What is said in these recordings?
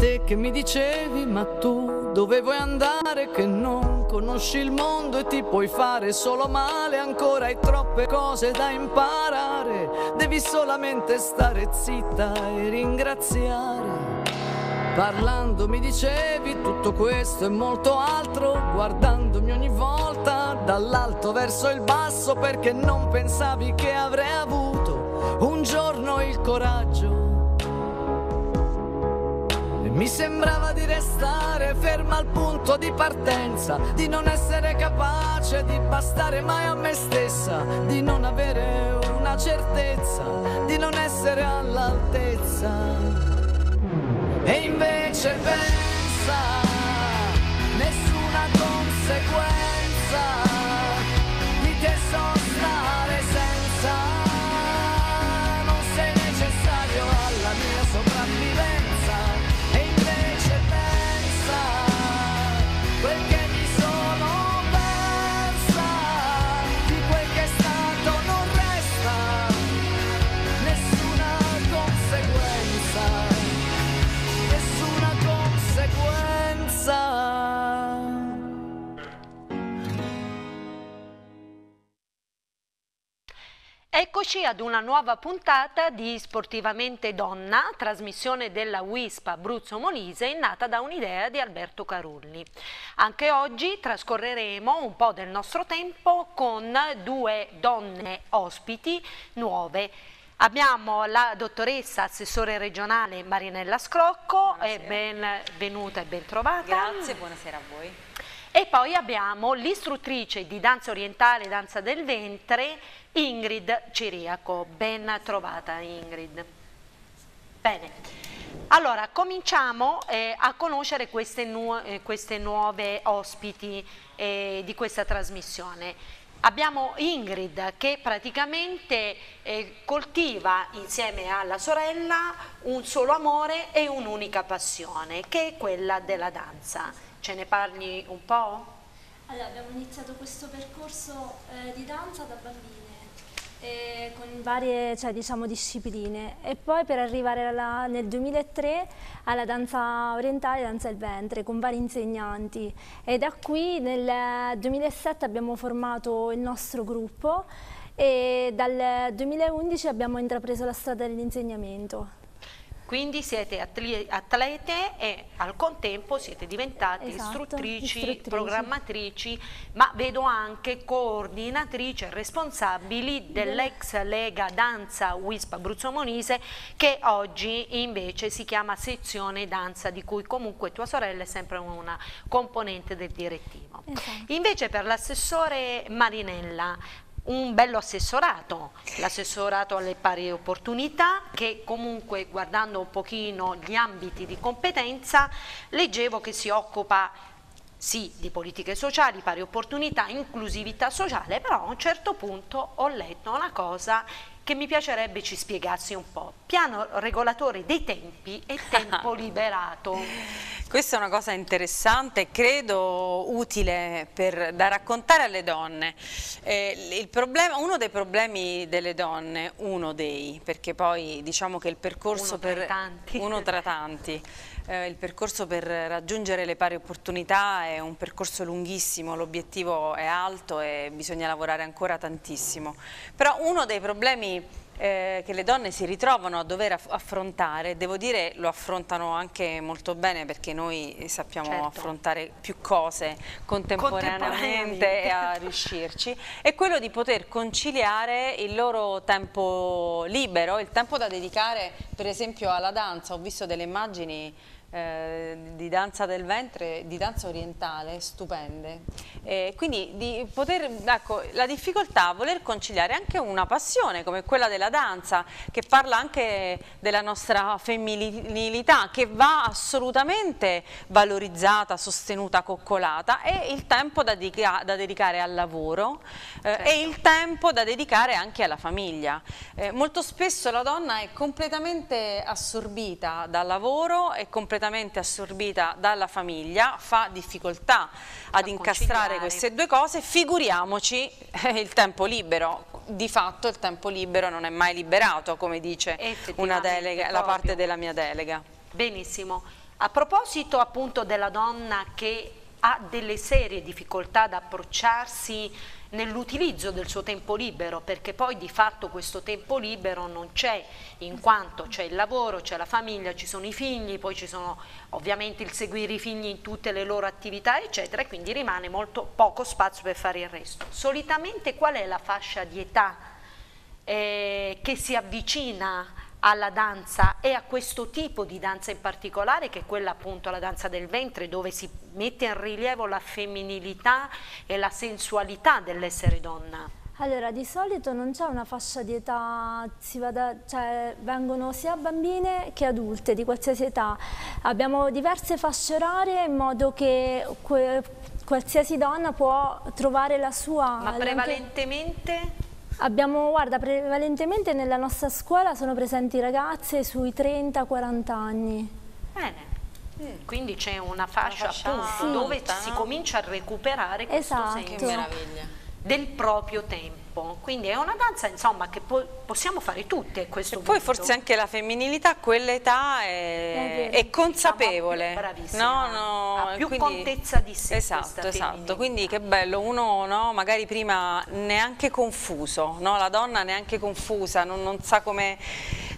te che mi dicevi, ma tu dove vuoi andare che non conosci il mondo e ti puoi fare solo male, ancora hai troppe cose da imparare, devi solamente stare zitta e ringraziare. Parlando mi dicevi tutto questo e molto altro, guardandomi ogni volta dall'alto verso il basso perché non pensavi che avrei avuto un giorno il coraggio mi sembrava di restare ferma al punto di partenza, di non essere capace di bastare mai a me stessa, di non avere una certezza, di non essere all'altezza. E invece pensa, ad una nuova puntata di Sportivamente Donna, trasmissione della WISP Abruzzo Molise, nata da un'idea di Alberto Carulli. Anche oggi trascorreremo un po' del nostro tempo con due donne ospiti nuove. Abbiamo la dottoressa assessore regionale Marinella Scrocco, benvenuta e ben trovata. Grazie, buonasera a voi. E poi abbiamo l'istruttrice di danza orientale e danza del ventre, Ingrid Ciriaco. Ben trovata Ingrid. Bene, allora cominciamo eh, a conoscere queste, nu- eh, queste nuove ospiti eh, di questa trasmissione. Abbiamo Ingrid che praticamente eh, coltiva insieme alla sorella un solo amore e un'unica passione, che è quella della danza. Ce ne parli un po'? Allora, abbiamo iniziato questo percorso eh, di danza da bambine, eh, con varie cioè, diciamo, discipline e poi per arrivare alla- nel 2003 alla danza orientale danza del ventre con vari insegnanti e da qui nel 2007 abbiamo formato il nostro gruppo e dal 2011 abbiamo intrapreso la strada dell'insegnamento. Quindi siete atlete e al contempo siete diventate Esatto, istruttrici, istruttrici. programmatrici, ma vedo anche coordinatrici e responsabili dell'ex Lega Danza WISP Abruzzo Monise che oggi invece si chiama sezione danza di cui comunque tua sorella è sempre una componente del direttivo. Esatto. Invece per l'assessore Marinella un bello assessorato, l'assessorato alle pari opportunità che comunque guardando un pochino gli ambiti di competenza leggevo che si occupa sì di politiche sociali, pari opportunità, inclusività sociale, però a un certo punto ho letto una cosa che mi piacerebbe ci spiegassi un po'. Piano regolatore dei tempi e tempo liberato. Questa è una cosa interessante credo utile per- da raccontare alle donne. Eh, il problema- uno dei problemi delle donne, uno dei, perché poi diciamo che il percorso Uno tra per tanti. uno tra tanti, eh, il percorso per raggiungere le pari opportunità è un percorso lunghissimo, l'obiettivo è alto e bisogna lavorare ancora tantissimo. Però uno dei problemi eh, che le donne si ritrovano a dover aff- affrontare, devo dire lo affrontano anche molto bene perché noi sappiamo Certo. affrontare più cose Contemporaneamente. e a riuscirci, è quello di poter conciliare il loro tempo libero, il tempo da dedicare per esempio alla danza, ho visto delle immagini eh, di danza del ventre, di danza orientale, stupende. Eh, quindi di poter, ecco, la difficoltà a voler conciliare anche una passione come quella della danza, che parla anche della nostra femminilità, che va assolutamente valorizzata, sostenuta, coccolata, e il tempo da, da dedicare al lavoro eh, e il tempo da dedicare anche alla famiglia. Eh, molto spesso la donna è completamente assorbita dal lavoro, è completamente assorbita dalla famiglia, fa difficoltà ad incastrare queste due cose, figuriamoci eh, il tempo libero. Di fatto il tempo libero non è mai liberato, come dice una delega, la parte della mia delega. Benissimo. A proposito appunto della donna che ha delle serie difficoltà ad approcciarsi nell'utilizzo del suo tempo libero, perché poi di fatto questo tempo libero non c'è, in quanto c'è il lavoro, c'è la famiglia, ci sono i figli, poi ci sono ovviamente il seguire i figli in tutte le loro attività, eccetera, e quindi rimane molto poco spazio per fare il resto. Solitamente qual è la fascia di età eh, che si avvicina alla danza e a questo tipo di danza in particolare che è quella appunto la danza del ventre dove si mette in rilievo la femminilità e la sensualità dell'essere donna? Allora, di solito non c'è una fascia di età, vada, cioè, vengono sia bambine che adulte di qualsiasi età. Abbiamo diverse fasce orarie in modo che qualsiasi donna può trovare la sua... Ma prevalentemente? Abbiamo, guarda, prevalentemente nella nostra scuola sono presenti ragazze sui 30-40 anni. Bene. Quindi c'è una fascia, una fascia appunto, sì. dove si comincia a recuperare questo esatto. senso del proprio tempo tempo, quindi è una danza insomma, che po possiamo fare tutte a questo e punto. poi forse anche la femminilità a quell'età è, è, consapevole, diciamo, no, no, ha più quindi, contezza di sé. Esatto, esatto, quindi che bello, uno no, magari prima neanche confuso, no? la donna neanche confusa, non, non sa come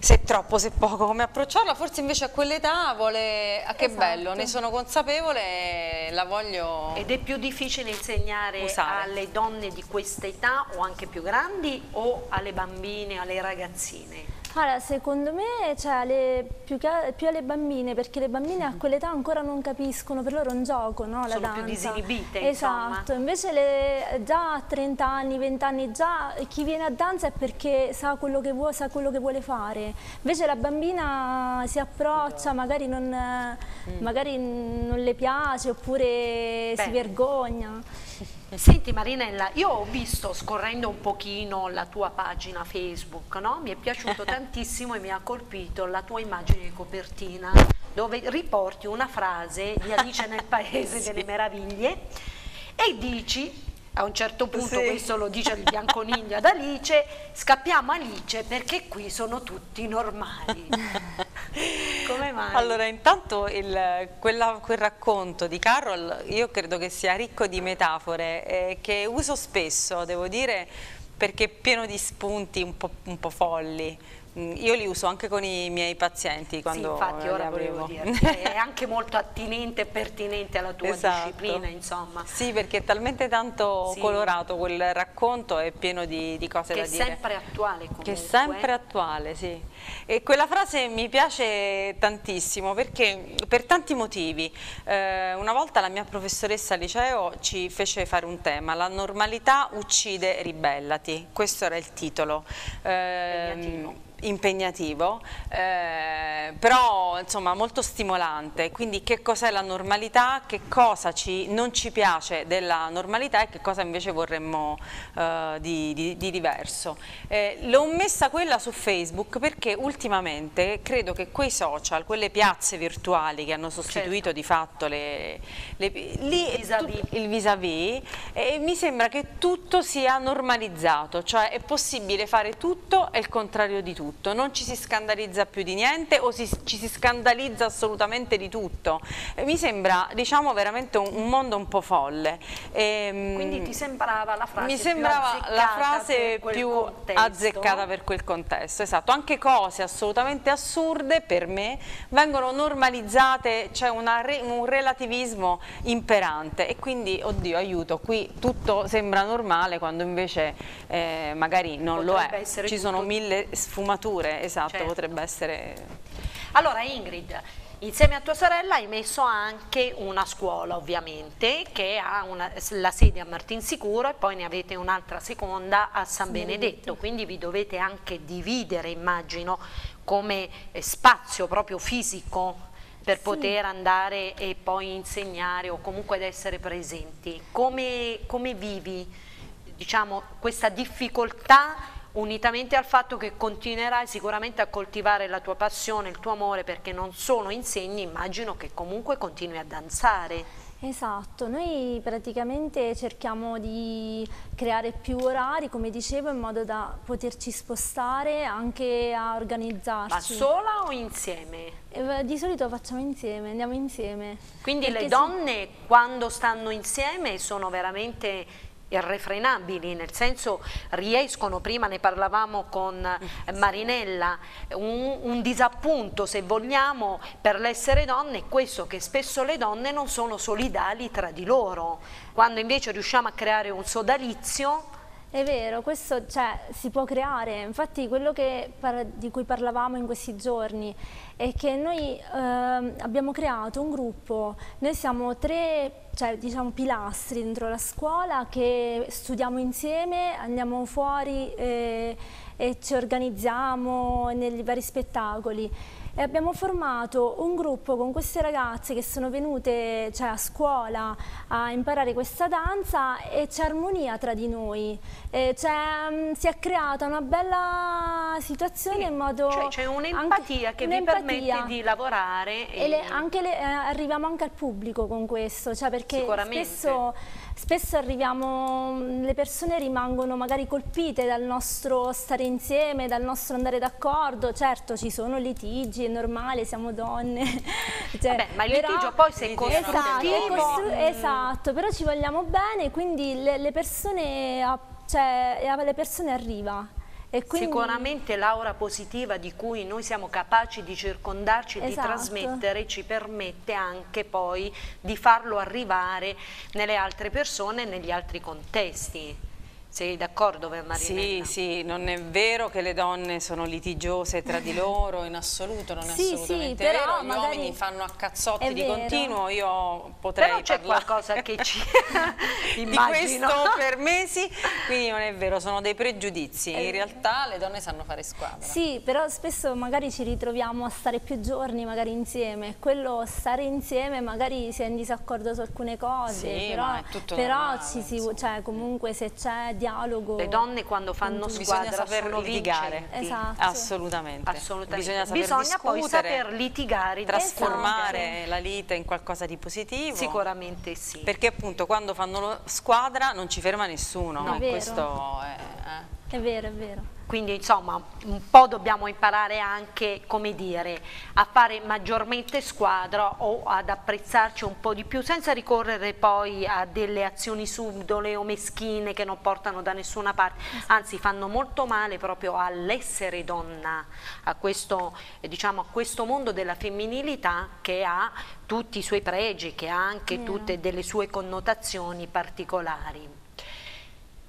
se è troppo, se è poco, come approcciarla, forse invece a quell'età vuole, ah, che esatto. bello, ne sono consapevole, la voglio Ed è più difficile insegnare usare. alle donne di questa età o anche più grandi o alle bambine, alle ragazzine? Allora, secondo me cioè, le, più, più, alle bambine, perché le bambine a quell'età ancora non capiscono, per loro è un gioco, no, la Sono danza. più disinibite, Esatto, insomma. invece le, già a 30 anni, 20 anni, già chi viene a danza è perché sa quello che vuole, sa quello che vuole fare. Invece la bambina si approccia, magari non, mm. magari non le piace oppure Bene. si vergogna. Senti Marinella, io ho visto scorrendo un pochino la tua pagina Facebook, no? mi è piaciuto tantissimo e mi ha colpito la tua immagine di copertina dove riporti una frase di Alice nel Paese sì. delle Meraviglie e dici a un certo punto sì. questo lo dice il bianconiglio ad Alice, scappiamo Alice perché qui sono tutti normali. Come mai? Allora intanto il, quella, quel racconto di Carol io credo che sia ricco di metafore eh, che uso spesso, devo dire, perché è pieno di spunti un po', un po folli io li uso anche con i miei pazienti quando sì, infatti ora volevo dire, è anche molto attinente e pertinente alla tua esatto. disciplina insomma. Sì perché è talmente tanto sì. colorato quel racconto è pieno di, di cose che da dire. Che è sempre attuale comunque. Che è sempre attuale, sì. E quella frase mi piace tantissimo perché per tanti motivi. Eh, una volta la mia professoressa al liceo ci fece fare un tema, la normalità uccide ribellati, questo era il titolo. Eh, impegnativo, eh, però insomma molto stimolante, quindi che cos'è la normalità, che cosa ci, non ci piace della normalità e che cosa invece vorremmo eh, di, di, di, diverso. Eh, L'ho messa quella su Facebook perché ultimamente credo che quei social, quelle piazze virtuali che hanno sostituito certo. di fatto le, le, lì, il vis-à-vis, -vis, mi sembra che tutto sia normalizzato, cioè è possibile fare tutto e il contrario di tutto tutto, non ci si scandalizza più di niente o si, ci si scandalizza assolutamente di tutto. Eh, mi sembra diciamo veramente un, un mondo un po' folle. E, ehm, Quindi ti sembrava la frase mi sembrava più la frase più contesto. azzeccata per quel contesto, esatto. Anche cose assolutamente assurde per me vengono normalizzate, c'è re, un relativismo imperante e quindi, oddio, aiuto, qui tutto sembra normale quando invece eh, magari non Potrebbe lo è. Ci sono mille sfumature sfumature, esatto, certo. potrebbe essere... Allora Ingrid, Insieme a tua sorella hai messo anche una scuola ovviamente che ha una, la sede a Martinsicuro e poi ne avete un'altra seconda a San Benedetto, quindi vi dovete anche dividere immagino come eh, spazio proprio fisico per sì. poter andare e poi insegnare o comunque ad essere presenti. Come, come vivi diciamo, questa difficoltà unitamente al fatto che continuerai sicuramente a coltivare la tua passione, il tuo amore, perché non solo insegni, immagino che comunque continui a danzare. Esatto, noi praticamente cerchiamo di creare più orari, come dicevo, in modo da poterci spostare anche a organizzarci. Ma sola o insieme? Eh, di solito facciamo insieme, andiamo insieme. Quindi le donne quando stanno insieme sono veramente irrefrenabili, nel senso riescono, prima ne parlavamo con Marinella, un, un disappunto se vogliamo per l'essere donne è questo che spesso le donne non sono solidali tra di loro, quando invece riusciamo a creare un sodalizio è vero, questo cioè, si può creare, infatti quello che, di cui parlavamo in questi giorni è che noi eh, abbiamo creato un gruppo, noi siamo tre cioè, diciamo, pilastri dentro la scuola che studiamo insieme, andiamo fuori eh, e ci organizziamo nei vari spettacoli e abbiamo formato un gruppo con queste ragazze che sono venute cioè, a scuola a imparare questa danza e c'è armonia tra di noi, mm, si è creata una bella situazione sì, in modo... Cioè c'è un'empatia che un vi permette di lavorare. E, e le, anche le, eh, arriviamo anche al pubblico con questo, cioè perché spesso spesso arriviamo, le persone rimangono magari colpite dal nostro stare insieme, dal nostro andare d'accordo, certo ci sono litigi, è normale, siamo donne. cioè, Vabbè, ma il però, litigio poi se è costruttivo... Esatto, esatto, però ci vogliamo bene, quindi le, le persone, cioè, alle persone arriva. Quindi... Sicuramente l'aura positiva di cui noi siamo capaci di circondarci e esatto. di trasmettere ci permette anche poi di farlo arrivare nelle altre persone e negli altri contesti. Sei d'accordo Marinella? Sì, sì, non è vero che le donne sono litigiose tra di loro, in assoluto, non è sì, assolutamente sì, vero, gli uomini fanno a cazzotti di continuo, io potrei però c'è qualcosa che ci di questo per mesi, quindi non è vero, sono dei pregiudizi, in realtà le donne sanno fare squadra. Sì, però spesso magari ci ritroviamo a stare più giorni magari insieme, quello stare insieme magari si è in disaccordo su alcune cose, sì, però, però normale, ci si, cioè, comunque se c'è dialogo. Le donne quando fanno squadra bisogna saper litigare. Esatto. Assolutamente. Assolutamente. Bisogna, saper bisogna poi saper litigare, trasformare esatto. la lite in qualcosa di positivo. Sicuramente sì. Perché appunto quando fanno squadra non ci ferma nessuno. No, questo è, eh. È vero, è vero. Quindi insomma un po' dobbiamo imparare anche, come dire, a fare maggiormente squadra o ad apprezzarci un po' di più senza ricorrere poi a delle azioni subdole o meschine che non portano da nessuna parte, anzi fanno molto male proprio all'essere donna, a questo, diciamo, a questo mondo della femminilità che ha tutti i suoi pregi, che ha anche tutte delle sue connotazioni particolari.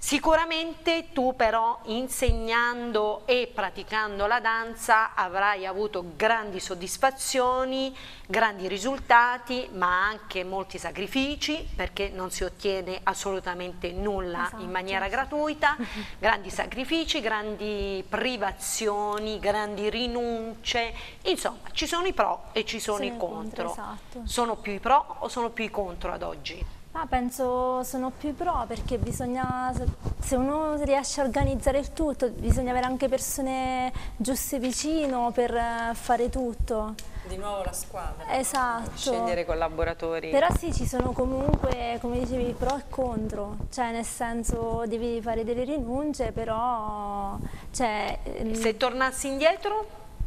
Sicuramente tu però insegnando e praticando la danza avrai avuto grandi soddisfazioni, grandi risultati, ma anche molti sacrifici perché non si ottiene assolutamente nulla esatto. in maniera gratuita, grandi sacrifici, grandi privazioni, grandi rinunce, insomma ci sono i pro e ci sono, sono i contro. contro esatto. Sono più i pro o sono più i contro ad oggi? Ah, penso sono più pro perché bisogna, se uno riesce a organizzare il tutto, bisogna avere anche persone giuste vicino per eh, fare tutto. Di nuovo la squadra. Esatto. Scegliere collaboratori. Però sì, ci sono comunque, come dicevi, pro e contro. Cioè, nel senso, devi fare delle rinunce, però... Cioè, se tornassi indietro,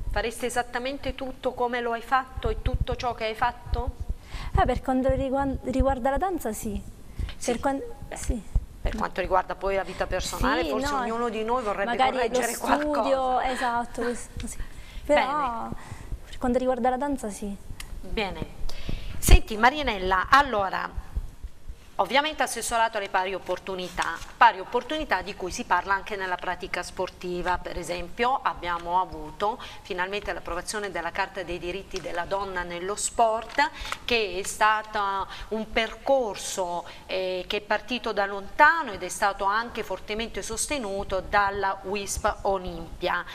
faresti esattamente tutto come lo hai fatto e tutto ciò che hai fatto? Eh, per quanto riguarda la danza sì. sì. Per, quando, sì. per, quanto riguarda poi la vita personale, sì, forse no, ognuno di noi vorrebbe correggere lo studio, qualcosa. Esatto, così. Però Bene. per quanto riguarda la danza sì. Bene. Senti Marianella, allora Ovviamente assessorato alle pari opportunità, pari opportunità di cui si parla anche nella pratica sportiva, per esempio abbiamo avuto finalmente l'approvazione della Carta dei diritti della donna nello sport che è stato un percorso eh, che è partito da lontano ed è stato anche fortemente sostenuto dalla WISP Olimpia.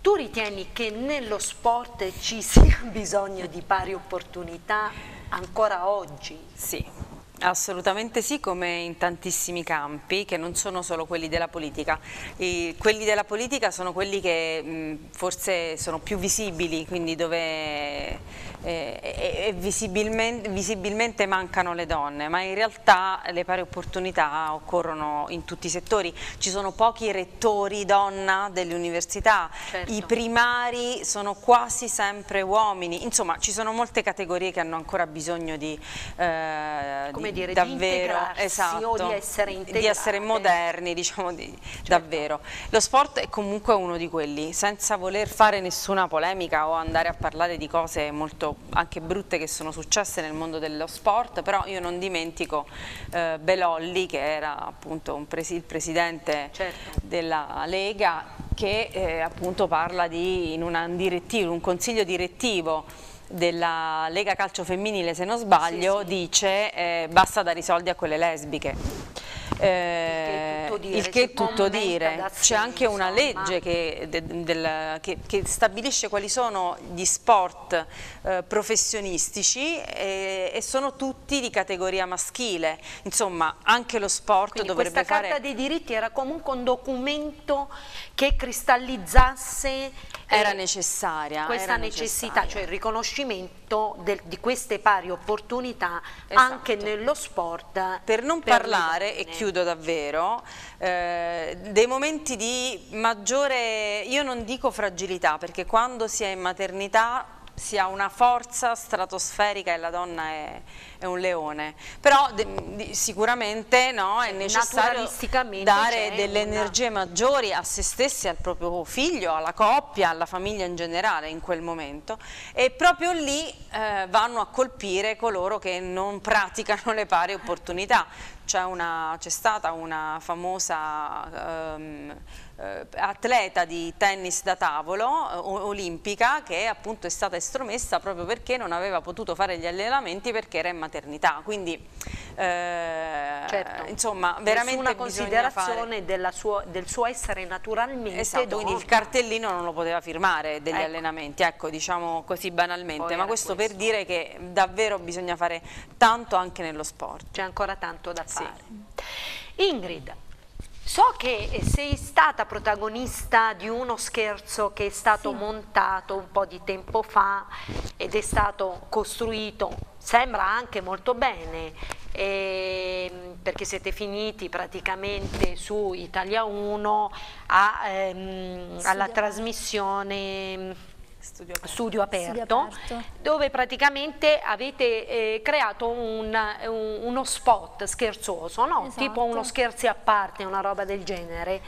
Tu ritieni che nello sport ci sia bisogno di pari opportunità ancora oggi? Sì Assolutamente sì, come in tantissimi campi, che non sono solo quelli della politica. I, quelli della politica sono quelli che mh, forse sono più visibili, quindi dove eh, visibilmente, visibilmente, mancano le donne, ma in realtà le pari opportunità occorrono in tutti i settori. Ci sono pochi rettori donna delle università, certo. i primari sono quasi sempre uomini, insomma ci sono molte categorie che hanno ancora bisogno di... Eh, Come dire, davvero, di esatto, o di essere integrati. Di essere moderni, diciamo, di, certo. davvero. Lo sport è comunque uno di quelli, senza voler fare nessuna polemica o andare a parlare di cose molto anche brutte che sono successe nel mondo dello sport, però io non dimentico eh, Belolli, che era appunto presi il presidente certo. della Lega, che eh, appunto parla di, in, una, in un consiglio direttivo della Lega Calcio Femminile, se non sbaglio, sì, sì. dice eh, basta dare i soldi a quelle lesbiche. Eh, il che è tutto dire, c'è anche una legge che, de, del, che, che, stabilisce quali sono gli sport eh, professionistici e, e, sono tutti di categoria maschile, insomma anche lo sport Quindi dovrebbe questa fare... Questa Carta dei diritti era comunque un documento che cristallizzasse era necessaria. Questa era necessità, necessaria. cioè il riconoscimento del, di queste pari opportunità esatto. anche nello sport. Per non per parlare, e chiudo davvero, eh, dei momenti di maggiore, io non dico fragilità, perché quando si è in maternità si ha una forza stratosferica e la donna è, è un leone, però de, sicuramente no, è necessario dare delle una... energie maggiori a se stessi, al proprio figlio, alla coppia, alla famiglia in generale in quel momento e proprio lì eh, vanno a colpire coloro che non praticano le pari opportunità. C'è stata una famosa... Um, eh, atleta di tennis da tavolo eh, olimpica che appunto è stata estromessa proprio perché non aveva potuto fare gli allenamenti perché era in maternità quindi eh, certo. insomma veramente una considerazione suo, del suo essere naturalmente esatto, quindi il cartellino non lo poteva firmare degli ecco. allenamenti ecco diciamo così banalmente Poi ma questo, questo, per dire che davvero bisogna fare tanto anche nello sport c'è ancora tanto da fare sì. Ingrid So che sei stata protagonista di uno scherzo che è stato sì. montato un po' di tempo fa ed è stato costruito, sembra anche molto bene, eh, perché siete finiti praticamente su Italia 1 a, ehm, alla trasmissione Studio aperto. Studio aperto, Studio aperto. dove praticamente avete eh, creato un, un, uno spot scherzoso, no? esatto. tipo uno scherzi a parte, una roba del genere.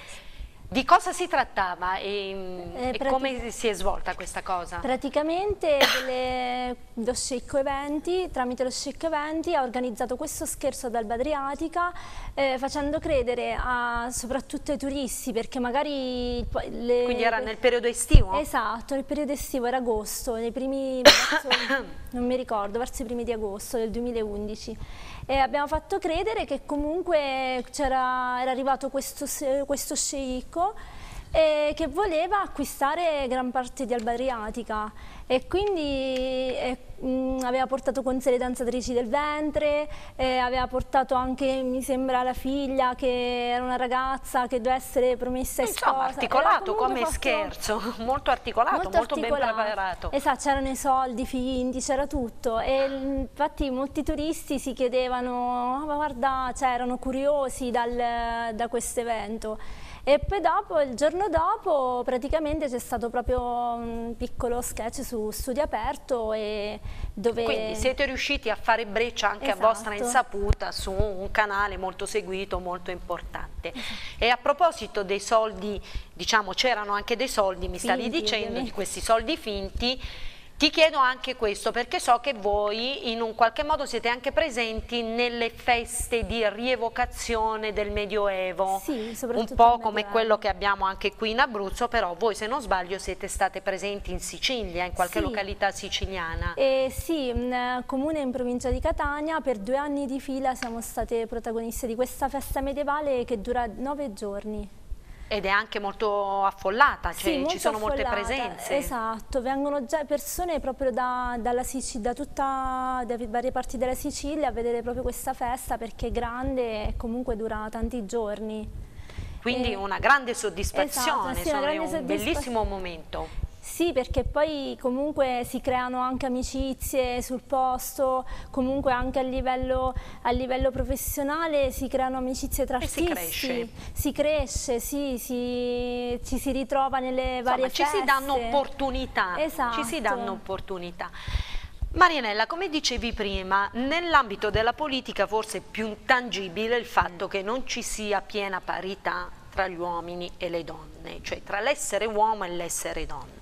Di cosa si trattava e, eh, e come si è svolta questa cosa? Praticamente delle, lo Scicco Eventi, tramite lo Scicco Eventi ha organizzato questo scherzo ad Alba Adriatica eh, facendo credere a, soprattutto ai turisti perché magari... Le, Quindi era nel periodo estivo? Esatto, nel periodo estivo, era agosto, nei primi, verso, non mi ricordo, verso i primi di agosto del 2011 e abbiamo fatto credere che comunque era arrivato questo, questo sceicco e che voleva acquistare gran parte di Alba Adriatica e quindi eh, mh, aveva portato con sé le danzatrici del ventre, eh, aveva portato anche, mi sembra, la figlia che era una ragazza che doveva essere promessa e sposa. articolato come fatto... scherzo, molto articolato, molto, molto articolato. ben preparato. Esatto, c'erano i soldi finti, c'era tutto e infatti molti turisti si chiedevano, oh, ma guarda, cioè, erano curiosi dal, da questo evento. E poi dopo, il giorno dopo, praticamente c'è stato proprio un piccolo sketch su Studio Aperto e dove... Quindi siete riusciti a fare breccia anche esatto. a vostra insaputa su un canale molto seguito, molto importante. Esatto. E a proposito dei soldi, diciamo c'erano anche dei soldi, mi finti, stavi dicendo, ovviamente. di questi soldi finti, ti chiedo anche questo perché so che voi in un qualche modo siete anche presenti nelle feste di rievocazione del Medioevo, sì, un po' come quello che abbiamo anche qui in Abruzzo, però voi se non sbaglio siete state presenti in Sicilia, in qualche sì. località siciliana. Eh, sì, in comune in provincia di Catania per due anni di fila siamo state protagoniste di questa festa medievale che dura nove giorni. Ed è anche molto affollata, cioè sì, ci sono affollata, molte presenze. Esatto, vengono già persone proprio da, dalla Sicilia, da tutta dalle varie parti della Sicilia a vedere proprio questa festa perché è grande e comunque dura tanti giorni. Quindi e... una grande soddisfazione, esatto, sì, una grande un soddisfa... bellissimo momento. Sì, perché poi comunque si creano anche amicizie sul posto, comunque anche a livello, a livello professionale si creano amicizie tra e artisti. si cresce. Si cresce, sì, si, ci si ritrova nelle varie Insomma, feste. ci si danno opportunità. Esatto. Ci si danno opportunità. Marianella, come dicevi prima, nell'ambito della politica forse è più tangibile il fatto che non ci sia piena parità tra gli uomini e le donne, cioè tra l'essere uomo e l'essere donna.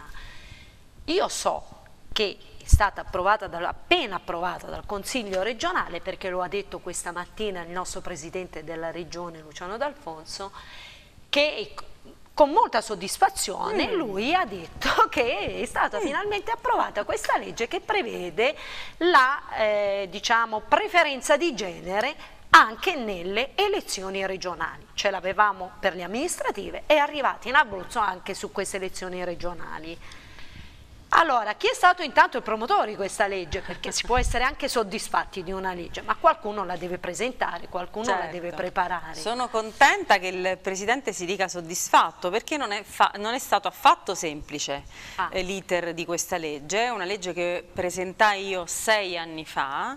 Io so che è stata approvata, dal, appena approvata dal Consiglio regionale, perché lo ha detto questa mattina il nostro Presidente della Regione Luciano D'Alfonso, che con molta soddisfazione mm. lui ha detto che è stata mm. finalmente approvata questa legge che prevede la eh, diciamo, preferenza di genere anche nelle elezioni regionali. Ce l'avevamo per le amministrative e è arrivata in Abruzzo anche su queste elezioni regionali. Allora, chi è stato intanto il promotore di questa legge? Perché si può essere anche soddisfatti di una legge, ma qualcuno la deve presentare, qualcuno certo. la deve preparare. Sono contenta che il Presidente si dica soddisfatto, perché non è, non è stato affatto semplice ah. Eh, l'iter di questa legge, è una legge che presentai io sei anni fa,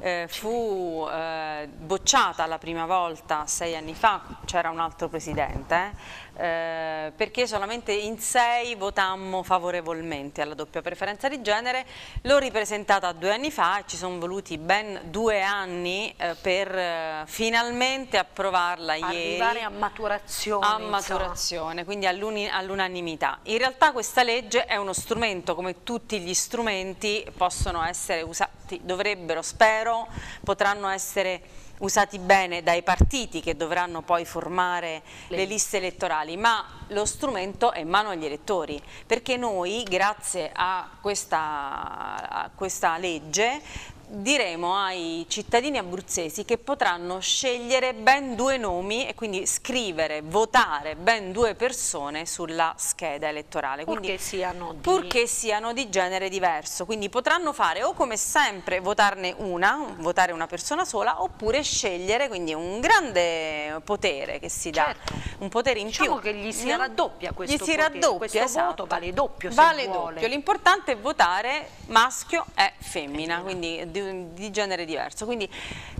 eh, fu eh, bocciata la prima volta sei anni fa, c'era un altro Presidente, eh, perché solamente in sei votammo favorevolmente alla doppia preferenza di genere, l'ho ripresentata due anni fa e ci sono voluti ben due anni eh, per eh, finalmente approvarla Arrivare ieri. Arrivare a maturazione. A maturazione, quindi all'unanimità. In realtà questa legge è uno strumento, come tutti gli strumenti possono essere usati, dovrebbero, spero, potranno essere usati bene dai partiti che dovranno poi formare le, liste elettorali, ma lo strumento è in mano agli elettori, perché noi grazie a questa, a questa legge diremo ai cittadini abruzzesi che potranno scegliere ben due nomi e quindi scrivere, votare ben due persone sulla scheda elettorale. Quindi, purché, siano di... purché siano di genere diverso. Quindi potranno fare o come sempre votarne una, votare una persona sola, oppure scegliere, quindi un grande potere che si dà, certo. un potere in diciamo più. che gli si raddoppia questo gli si potere, raddoppia, questo esatto. voto vale doppio Vale doppio, l'importante è votare maschio e femmina, quindi di, di genere diverso, quindi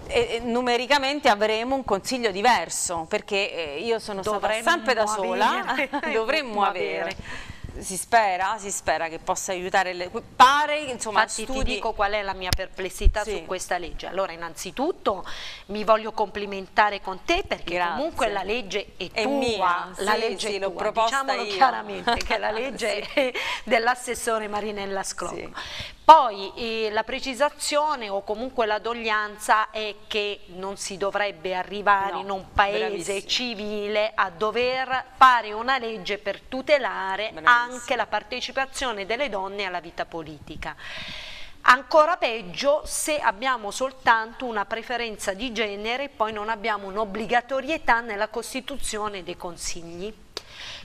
eh, numericamente avremo un consiglio diverso perché eh, io sono dovremmo stata sempre da sola, dovremmo avere. avere si spera, si spera che possa aiutare le, pare insomma Infatti studi... ti dico qual è la mia perplessità sì. su questa legge allora innanzitutto mi voglio complimentare con te perché Grazie. comunque la legge è, è tua mia. la sì, legge sì, è tua diciamolo io. chiaramente che la legge è dell'assessore Marinella Scloppo poi eh, la precisazione o comunque la doglianza è che non si dovrebbe arrivare no, in un paese bravissimo. civile a dover fare una legge per tutelare bravissimo anche la partecipazione delle donne alla vita politica. Ancora peggio se abbiamo soltanto una preferenza di genere e poi non abbiamo un'obbligatorietà nella costituzione dei consigli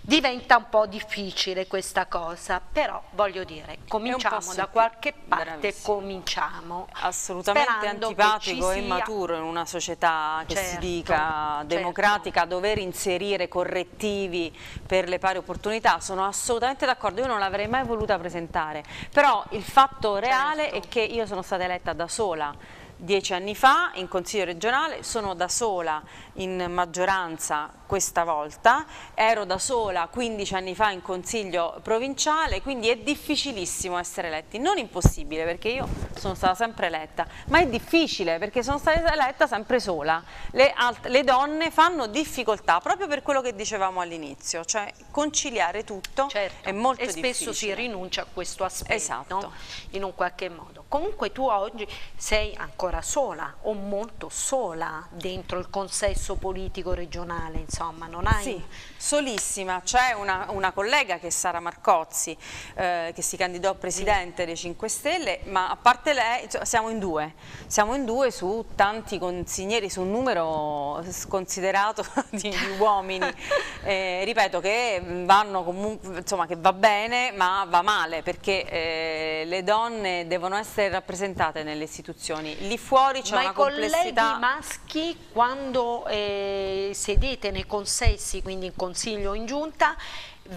diventa un po' difficile questa cosa, però voglio dire, cominciamo da qualche parte, bravissimo. cominciamo. Assolutamente antipatico e maturo in una società che certo, si dica certo. democratica, certo. dover inserire correttivi per le pari opportunità, sono assolutamente d'accordo, io non l'avrei mai voluta presentare, però il fatto reale certo. è che io sono stata eletta da sola, dieci anni fa in Consiglio regionale, sono da sola in maggioranza questa volta, ero da sola 15 anni fa in Consiglio provinciale, quindi è difficilissimo essere eletti, non impossibile perché io sono stata sempre eletta, ma è difficile perché sono stata eletta sempre sola, le, le donne fanno difficoltà proprio per quello che dicevamo all'inizio, cioè conciliare tutto certo. è molto difficile. E spesso si rinuncia a questo aspetto esatto. in un qualche modo. Comunque tu oggi sei ancora ancora sola o molto sola dentro il consesso politico regionale, insomma, non hai... Sì, solissima, c'è una, una, collega che è Sara Marcozzi, eh, che si candidò a Presidente dei 5 Stelle, ma a parte lei siamo in due, siamo in due su tanti consiglieri, su un numero sconsiderato di, uomini, eh, ripeto che vanno comunque, insomma che va bene ma va male perché eh, le donne devono essere rappresentate nelle istituzioni, lì fuori c'è una complessità... Ma i colleghi maschi quando eh, sedete nei consessi, quindi in consiglio in giunta,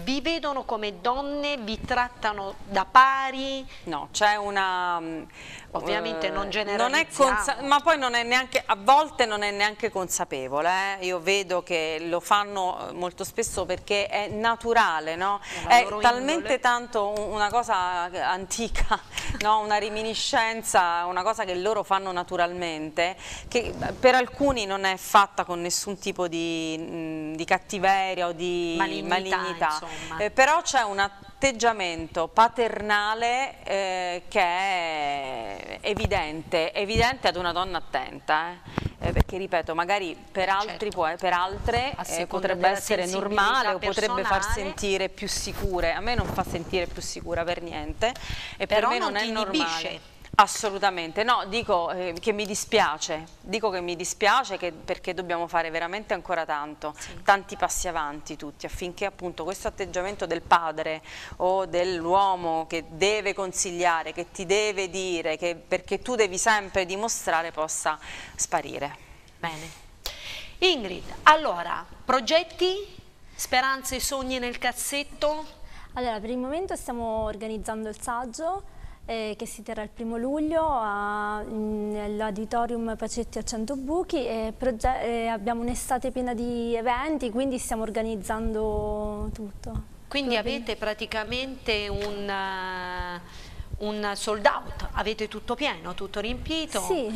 vi vedono come donne, vi trattano da pari? No, c'è una... Mm, Ovviamente uh, non generalizziamo. ma poi non è neanche, a volte non è neanche consapevole, eh? io vedo che lo fanno molto spesso perché è naturale, no? è talmente indole. tanto una cosa antica, no? una riminiscenza, una cosa che loro fanno naturalmente, che per alcuni non è fatta con nessun tipo di, mm, di cattiveria o di malignità, malignità. Eh, però c'è un atteggiamento paternale eh, che è evidente, evidente ad una donna attenta, eh? eh perché ripeto, magari per, certo. altri, può, per altre eh, potrebbe essere normale o potrebbe far sentire più sicure, a me non fa sentire più sicura per niente e Però per me non, non è normale. Assolutamente, no, dico eh, che mi dispiace, dico che mi dispiace che, perché dobbiamo fare veramente ancora tanto, sì. tanti passi avanti tutti affinché appunto questo atteggiamento del padre o dell'uomo che deve consigliare, che ti deve dire, che, perché tu devi sempre dimostrare possa sparire. Bene. Ingrid, allora, progetti, speranze e sogni nel cassetto? Allora, per il momento stiamo organizzando il saggio eh, che si terrà il primo luglio all'Auditorium Pacetti a 100 Buchi e eh, abbiamo un'estate piena di eventi, quindi stiamo organizzando tutto. Quindi tutto avete praticamente un... Uh un sold out, avete tutto pieno, tutto riempito, sì.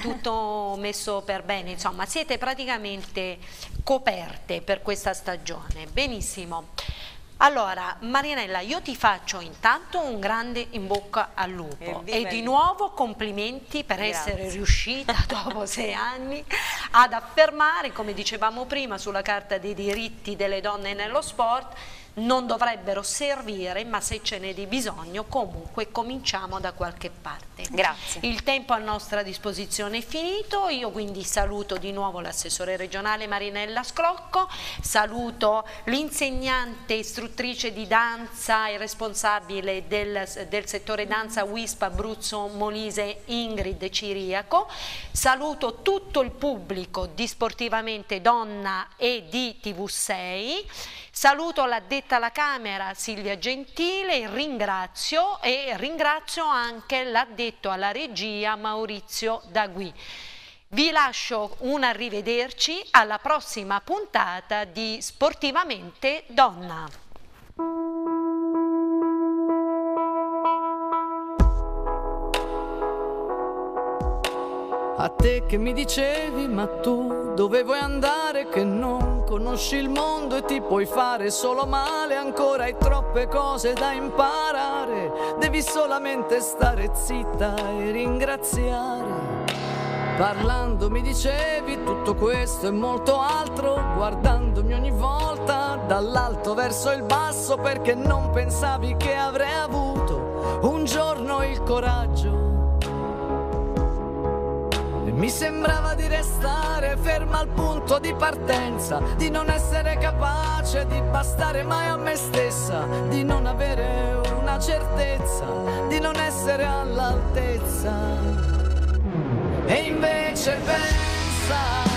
tutto messo per bene, insomma siete praticamente coperte per questa stagione, benissimo. Allora, Marianella, io ti faccio intanto un grande in bocca al lupo e, e di nuovo complimenti per Grazie. essere riuscita dopo sei anni ad affermare, come dicevamo prima, sulla Carta dei diritti delle donne nello sport, non dovrebbero servire, ma se ce n'è di bisogno comunque cominciamo da qualche parte. Grazie. Il tempo a nostra disposizione è finito, io quindi saluto di nuovo l'assessore regionale Marinella Scrocco, saluto l'insegnante istruttrice di danza e responsabile del, del settore danza WISP Abruzzo Molise Ingrid Ciriaco, saluto tutto il pubblico di Sportivamente Donna e di TV6, saluto l'addetta addetta alla Camera Silvia Gentile, ringrazio e ringrazio anche l'addetto alla regia Maurizio Dagui. Vi lascio un arrivederci alla prossima puntata di Sportivamente Donna. A te che mi dicevi, ma tu dove vuoi andare che non conosci il mondo e ti puoi fare solo male, ancora hai troppe cose da imparare, devi solamente stare zitta e ringraziare. Parlando mi dicevi tutto questo e molto altro, guardandomi ogni volta dall'alto verso il basso. Perché non pensavi che avrei avuto un giorno il coraggio mi sembrava di restare ferma al punto di partenza, di non essere capace di bastare mai a me stessa, di non avere una certezza, di non essere all'altezza. E invece pensa